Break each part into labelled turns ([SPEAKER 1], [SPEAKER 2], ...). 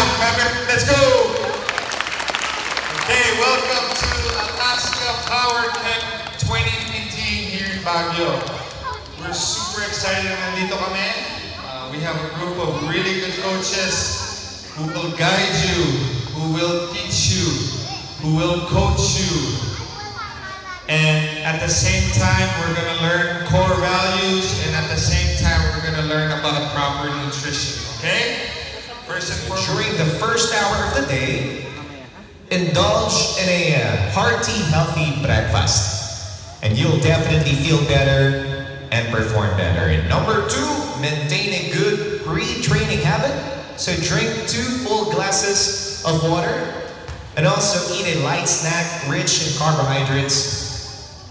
[SPEAKER 1] Let's go. Okay, welcome to Alaska Power Camp 2018 here in Baguio. We're super excited nandito kami. Uh, we have a group of really good coaches who will guide you, who will teach you, who will coach you. And at the same time, we're going to learn core values, and at the same time, we're going to learn about proper nutrition,
[SPEAKER 2] During the first hour of the day, indulge in a uh, hearty, healthy breakfast. And you'll definitely feel better and perform better. And number two, maintain a good pre-training habit. So drink two full glasses of water and also eat a light snack rich in carbohydrates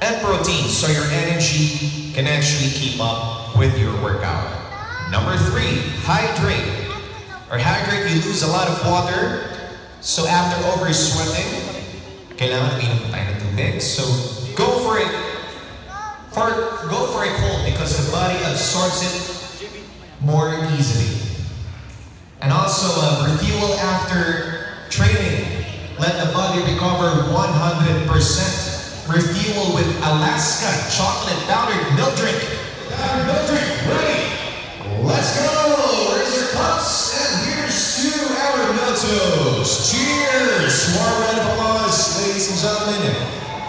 [SPEAKER 2] and protein so your energy can actually keep up with your workout. Number three, hydrate. Or hydrate, you lose a lot of water. So after over-sweating, kailangan uminom tayo ng tubig. So go for it. For, go for a cold because the body absorbs it more easily. And also uh, refuel after training. Let the body recover 100%. Refuel with Alaska chocolate powdered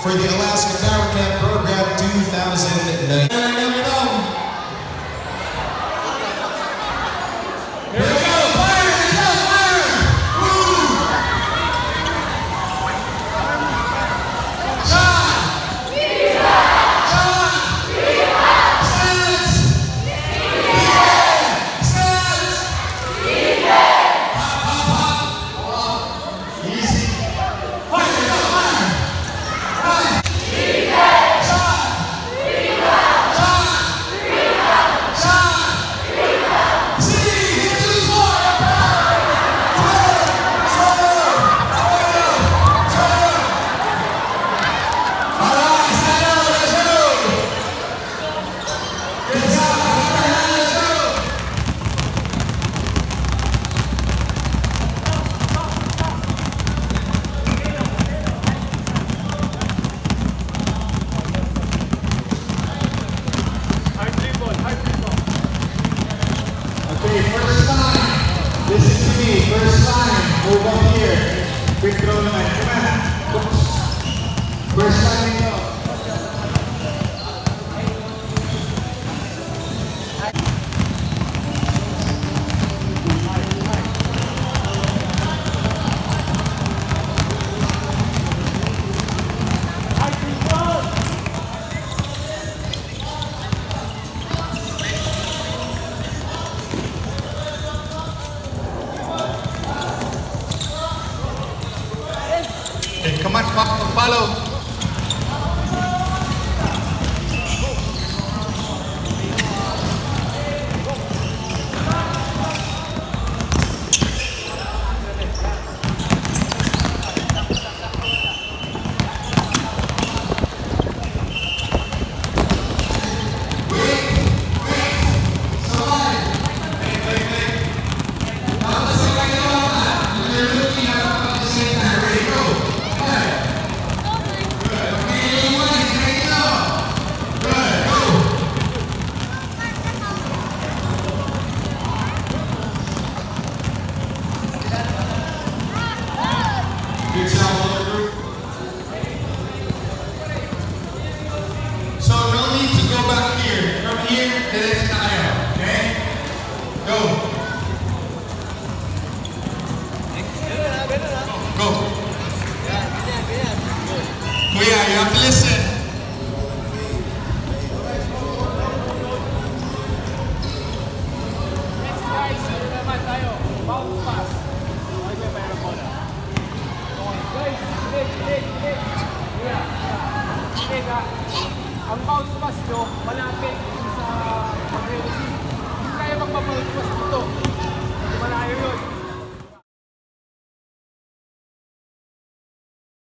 [SPEAKER 2] for the Alaska Power Camp Program 2019. First line. Move up here. Quick throw. Come on. First line go.
[SPEAKER 1] So no need to go back here. From here, diretso na